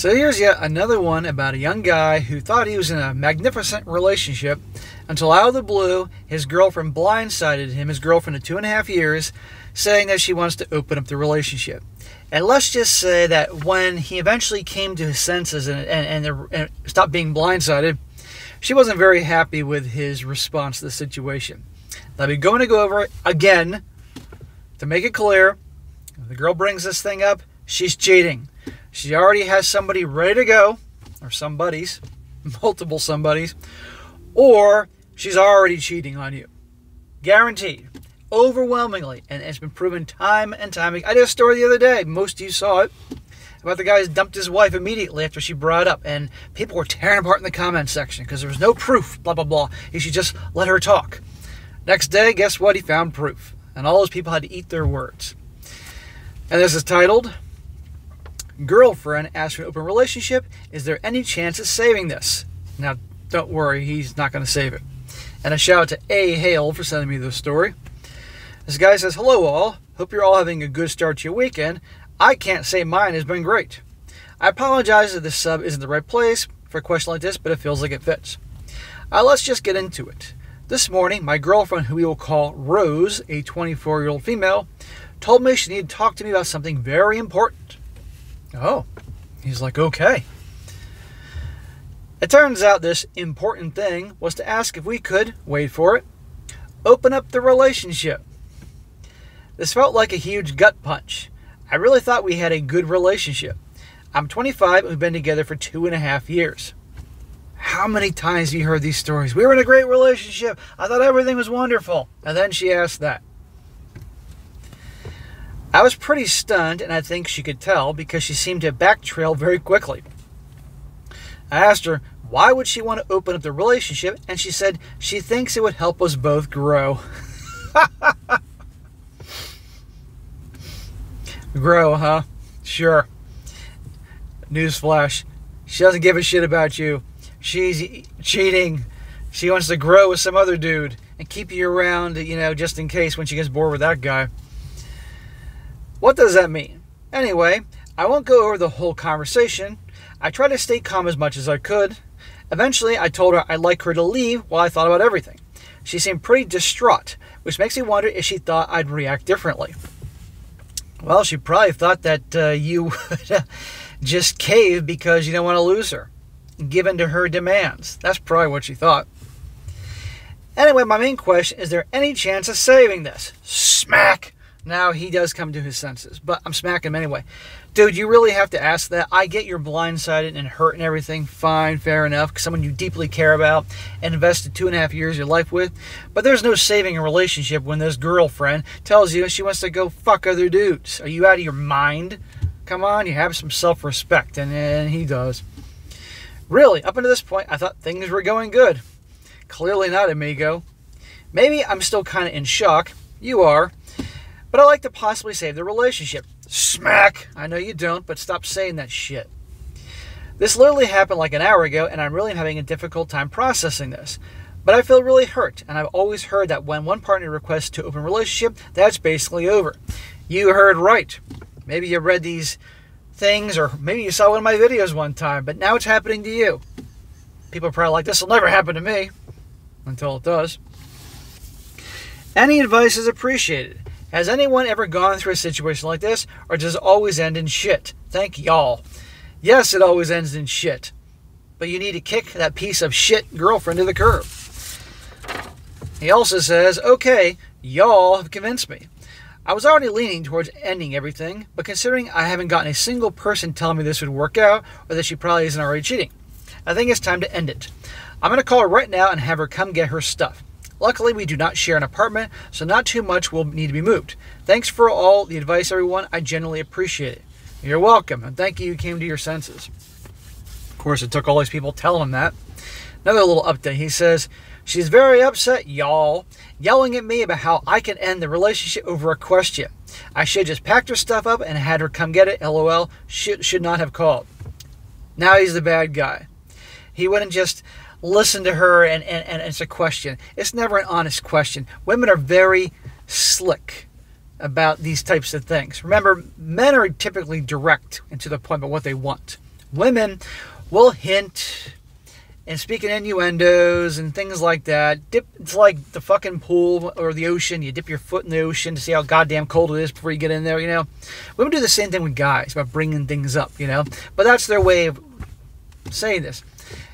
So here's yet another one about a young guy who thought he was in a magnificent relationship until out of the blue, his girlfriend blindsided him, his girlfriend of two and a half years, saying that she wants to open up the relationship. And let's just say that when he eventually came to his senses and, and, and, and stopped being blindsided, she wasn't very happy with his response to the situation. Now, we're going to go over it again to make it clear. The girl brings this thing up, she's cheating. She already has somebody ready to go, or somebody's, multiple somebody's, or she's already cheating on you. Guaranteed. Overwhelmingly. And it's been proven time and time again. I did a story the other day. Most of you saw it. About the guy who dumped his wife immediately after she brought up. And people were tearing apart in the comment section because there was no proof, blah, blah, blah. He should just let her talk. Next day, guess what? He found proof. And all those people had to eat their words. And this is titled Girlfriend asked for an open relationship. Is there any chance of saving this? Now, don't worry, he's not going to save it. And a shout out to A. Hale for sending me this story. This guy says, Hello, all. Hope you're all having a good start to your weekend. I can't say mine has been great. I apologize if this sub isn't the right place for a question like this, but it feels like it fits. Uh, let's just get into it. This morning, my girlfriend, who we will call Rose, a 24 year old female, told me she needed to talk to me about something very important. Oh, he's like, okay. It turns out this important thing was to ask if we could, wait for it, open up the relationship. This felt like a huge gut punch. I really thought we had a good relationship. I'm 25 and we've been together for two and a half years. How many times have you heard these stories? We were in a great relationship. I thought everything was wonderful. And then she asked that. I was pretty stunned, and I think she could tell because she seemed to backtrail very quickly. I asked her, why would she want to open up the relationship? And she said she thinks it would help us both grow. grow, huh? Sure. Newsflash. She doesn't give a shit about you. She's cheating. She wants to grow with some other dude and keep you around, you know, just in case when she gets bored with that guy. What does that mean? Anyway, I won't go over the whole conversation. I tried to stay calm as much as I could. Eventually, I told her I'd like her to leave while I thought about everything. She seemed pretty distraught, which makes me wonder if she thought I'd react differently. Well, she probably thought that uh, you would just cave because you don't want to lose her, given to her demands. That's probably what she thought. Anyway, my main question is there any chance of saving this? Smack! Now he does come to his senses, but I'm smacking him anyway. Dude, you really have to ask that. I get you're blindsided and hurt and everything. Fine, fair enough. Someone you deeply care about and invested two and a half years of your life with. But there's no saving a relationship when this girlfriend tells you she wants to go fuck other dudes. Are you out of your mind? Come on, you have some self respect. And, and he does. Really, up until this point, I thought things were going good. Clearly not, amigo. Maybe I'm still kind of in shock. You are. But I like to possibly save the relationship. Smack! I know you don't, but stop saying that shit. This literally happened like an hour ago, and I'm really having a difficult time processing this. But I feel really hurt, and I've always heard that when one partner requests to open a relationship, that's basically over. You heard right. Maybe you read these things, or maybe you saw one of my videos one time, but now it's happening to you. People are probably like, this will never happen to me. Until it does. Any advice is appreciated. Has anyone ever gone through a situation like this, or does it always end in shit? Thank y'all. Yes, it always ends in shit. But you need to kick that piece of shit girlfriend to the curb. He also says, okay, y'all have convinced me. I was already leaning towards ending everything, but considering I haven't gotten a single person telling me this would work out, or that she probably isn't already cheating, I think it's time to end it. I'm going to call her right now and have her come get her stuff. Luckily, we do not share an apartment, so not too much will need to be moved. Thanks for all the advice, everyone. I genuinely appreciate it. You're welcome, and thank you you came to your senses. Of course, it took all these people telling him that. Another little update. He says, She's very upset, y'all, yelling at me about how I can end the relationship over a question. I should just packed her stuff up and had her come get it. LOL. Should, should not have called. Now he's the bad guy. He wouldn't just listen to her and, and, and it's a question. It's never an honest question. Women are very slick about these types of things. Remember, men are typically direct and to the point about what they want. women will hint and speak in innuendos and things like that. Dip, it's like the fucking pool or the ocean. You dip your foot in the ocean to see how goddamn cold it is before you get in there. You know, women do the same thing with guys about bringing things up. You know, but that's their way of saying this.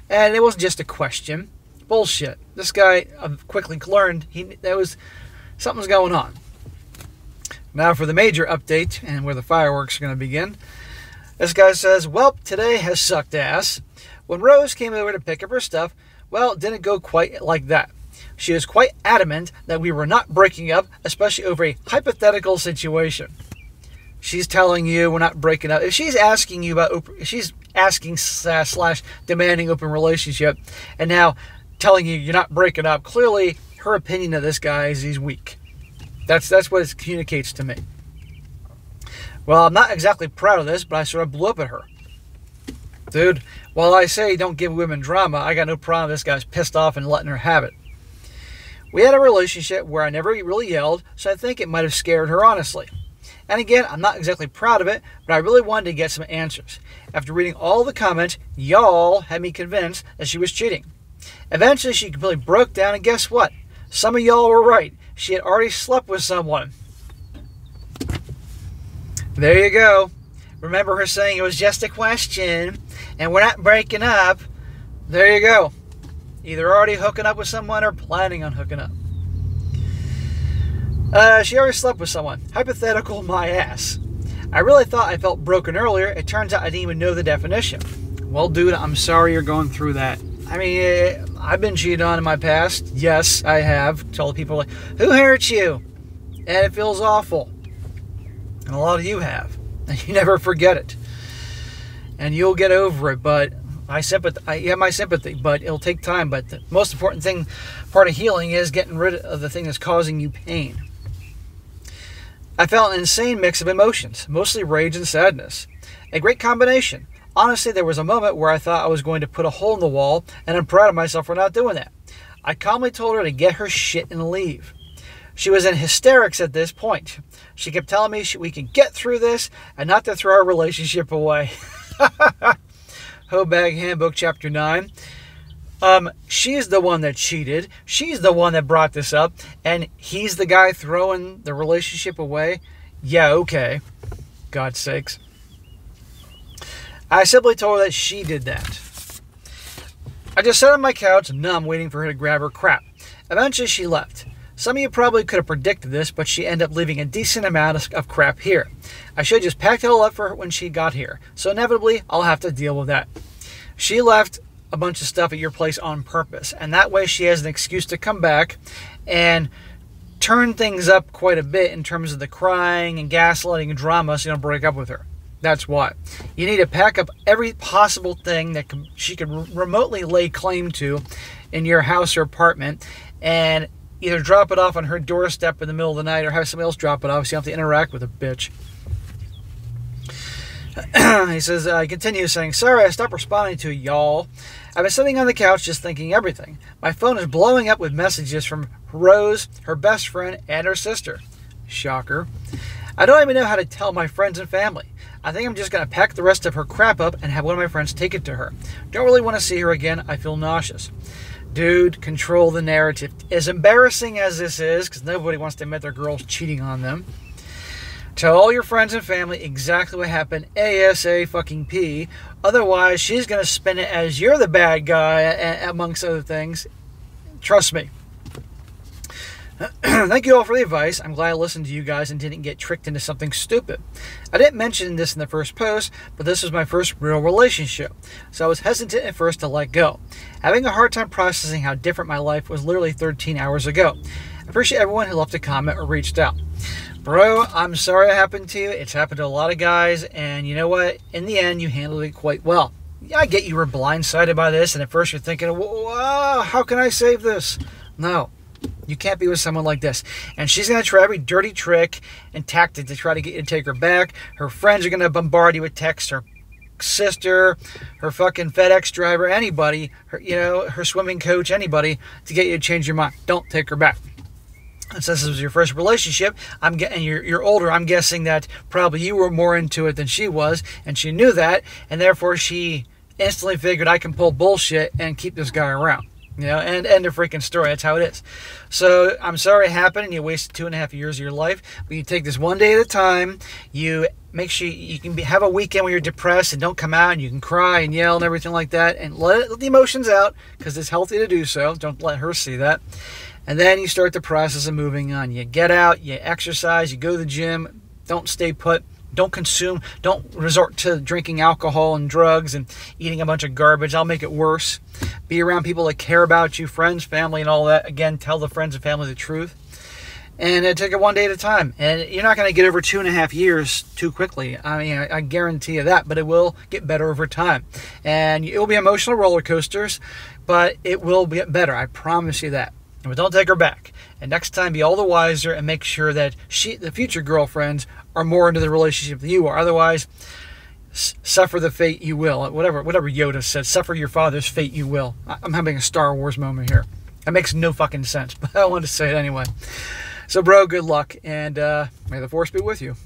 And it wasn't just a question. Bullshit. This guy, I've quickly learned he there was something's going on. Now for the major update and where the fireworks are going to begin. This guy says, Well, today has sucked ass. When Rose came over to pick up her stuff, well, it didn't go quite like that. She was quite adamant that we were not breaking up, especially over a hypothetical situation. She's telling you we're not breaking up. If she's asking you about, she's asking slash demanding open relationship, and now telling you you're not breaking up, clearly her opinion of this guy is he's weak. That's that's what it communicates to me. Well, I'm not exactly proud of this, but I sort of blew up at her. Dude, while I say don't give women drama, I got no problem this guy's pissed off and letting her have it. We had a relationship where I never really yelled, so I think it might have scared her honestly. And again, I'm not exactly proud of it, but I really wanted to get some answers. After reading all the comments, y'all had me convinced that she was cheating. Eventually, she completely broke down, and guess what? Some of y'all were right. She had already slept with someone. There you go. Remember her saying it was just a question and we're not breaking up. There you go. Either already hooking up with someone or planning on hooking up. Uh, she already slept with someone. Hypothetical, my ass. I really thought I felt broken earlier. It turns out I didn't even know the definition. Well, dude, I'm sorry you're going through that. I mean, eh, I've been cheated on in my past. Yes, I have. Tell people like, "Who hurt you?" And it feels awful. And a lot of you have. And you never forget it. And you'll get over it, but I sympathy. I have my sympathy, but it'll take time. But the most important thing, part of healing, is getting rid of the thing that's causing you pain. I felt an insane mix of emotions, mostly rage and sadness. A great combination. Honestly, there was a moment where I thought I was going to put a hole in the wall, and I'm proud of myself for not doing that. I calmly told her to get her shit and leave. She was in hysterics at this point. She kept telling me we can get through this and not to throw our relationship away. Hobag Handbook, Chapter 9. Um, she's the one that cheated. She's the one that brought this up, and he's the guy throwing the relationship away. Yeah, okay. God's sakes. I simply told her that she did that. I just sat on my couch, numb, waiting for her to grab her crap. Eventually, she left. Some of you probably could have predicted this, but she ended up leaving a decent amount of crap here. I should have just packed it all up for her when she got here, so inevitably, I'll have to deal with that. She left a bunch of stuff at your place on purpose, and that way she has an excuse to come back and turn things up quite a bit in terms of the crying and gaslighting and drama so you don't break up with her. That's why. You need to pack up every possible thing that she could remotely lay claim to in your house or apartment and either drop it off on her doorstep in the middle of the night or have somebody else drop it off so you don't have to interact with a bitch. he says, I uh, continue saying, Sorry, I stopped responding to y'all. I've been sitting on the couch just thinking everything. My phone is blowing up with messages from Rose, her best friend, and her sister. Shocker. I don't even know how to tell my friends and family. I think I'm just going to pack the rest of her crap up and have one of my friends take it to her. Don't really want to see her again. I feel nauseous. Dude, control the narrative. As embarrassing as this is, because nobody wants to admit their girl's cheating on them, tell all your friends and family exactly what happened ASA fucking P. Otherwise, she's going to spin it as you're the bad guy, amongst other things. Trust me. Thank you all for the advice. I'm glad I listened to you guys and didn't get tricked into something stupid. I didn't mention this in the first post, but this was my first real relationship, so I was hesitant at first to let go. Having a hard time processing how different my life was literally 13 hours ago. I appreciate everyone who left a comment or reached out. Bro, I'm sorry it happened to you. It's happened to a lot of guys, and you know what? In the end, you handled it quite well. I get you were blindsided by this, and at first you're thinking, Whoa, how can I save this? No, you can't be with someone like this. And she's going to try every dirty trick and tactic to try to get you to take her back. Her friends are going to bombard you with texts. Her sister, her fucking FedEx driver, anybody, her, you know, her swimming coach, anybody to get you to change your mind. Don't take her back. Since this was your first relationship, I'm getting you're, you're older. I'm guessing that probably you were more into it than she was, and she knew that, and therefore she instantly figured I can pull bullshit and keep this guy around. You know, and end of freaking story. That's how it is. So I'm sorry it happened and you wasted two and a half years of your life. But you take this one day at a time. You make sure you can be, have a weekend where you're depressed and don't come out and you can cry and yell and everything like that and let, let the emotions out because it's healthy to do so. Don't let her see that. And then you start the process of moving on. You get out, you exercise, you go to the gym. Don't stay put don't consume, don't resort to drinking alcohol and drugs and eating a bunch of garbage. I'll make it worse. Be around people that care about you, friends, family, and all that. Again, tell the friends and family the truth. And uh, take it one day at a time. And you're not going to get over two and a half years too quickly. I mean, I guarantee you that, but it will get better over time. And it will be emotional roller coasters, but it will get better. I promise you that. But don't take her back. And next time, be all the wiser and make sure that she, the future girlfriends, are more into the relationship than you are. Otherwise, suffer the fate you will. Whatever, whatever Yoda said, suffer your father's fate you will. I'm having a Star Wars moment here. That makes no fucking sense, but I wanted to say it anyway. So, bro, good luck, and uh, may the force be with you.